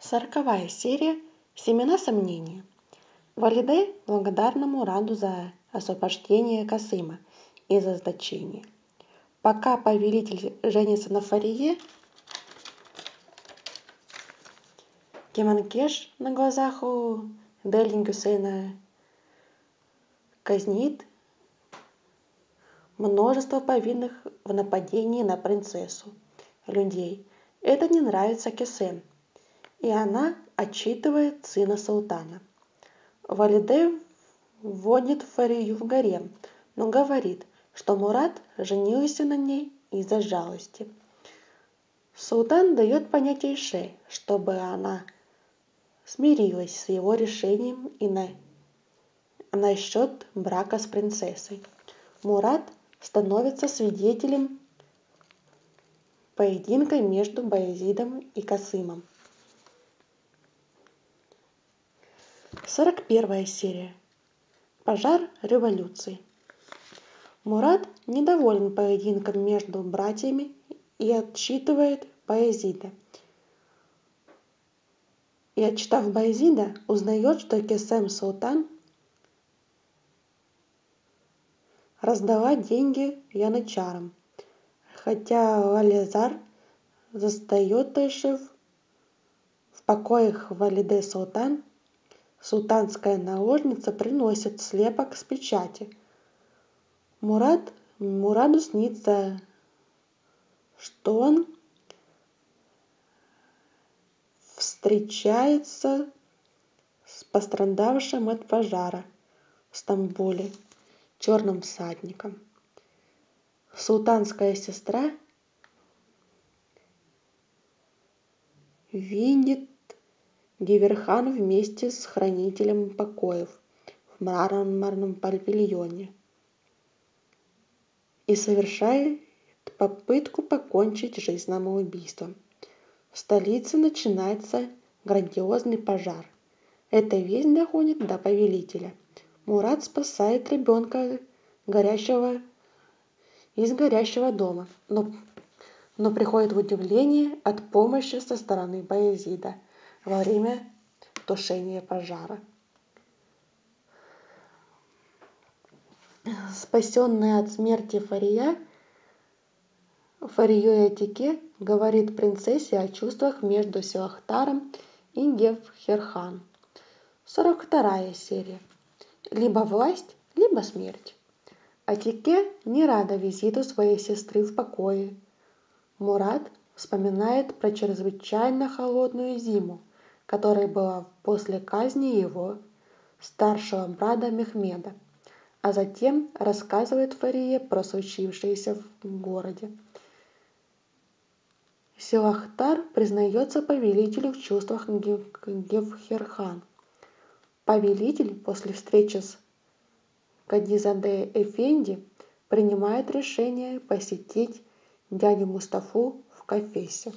Сороковая серия «Семена сомнения». Валиде благодарна Мураду за освобождение Касыма за значение. Пока повелитель женится на Фарие, Кеманкеш на глазах у Делин Гюсейна казнит множество повинных в нападении на принцессу людей. Это не нравится Кесен, и она отчитывает сына султана. Валиде вводит Фарию в гарем, но говорит, что Мурат женился на ней из-за жалости. Султан дает понять Айше, чтобы она смирилась с его решением и на... насчет брака с принцессой. Мурат становится свидетелем поединка между Баязидом и Касымом. 41 серия. Пожар революции. Мурат недоволен поединком между братьями и отчитывает Баязида. И отчитав Баязида, узнает, что Кесем Султан раздавать деньги янычарам, хотя Вализар застает Тайшев в покоях Валиде Султан Султанская наложница приносит слепок с печати. Мурат, Мураду снится, что он встречается с пострадавшим от пожара в Стамбуле черным всадником. Султанская сестра видит Гиверхан вместе с хранителем покоев в мраморном павильоне и совершает попытку покончить жизнь самоубийством. В столице начинается грандиозный пожар. Эта весть доходит до повелителя. Мурат спасает ребенка горящего из горящего дома, но, но приходит в удивление от помощи со стороны Баязида – во время тушения пожара. Спасенная от смерти Фария, Фарию Этике говорит принцессе о чувствах между Силахтаром и Гевхерхан. 42 серия. Либо власть, либо смерть. Атике не рада визиту своей сестры в покое. Мурат вспоминает про чрезвычайно холодную зиму, которая была после казни его старшего брата Мехмеда, а затем рассказывает Фарие про случившееся в городе. Силахтар признается повелителю в чувствах Гевхерхан. Повелитель после встречи с Кадизаде Эфенди принимает решение посетить дядю Мустафу в Кафесе.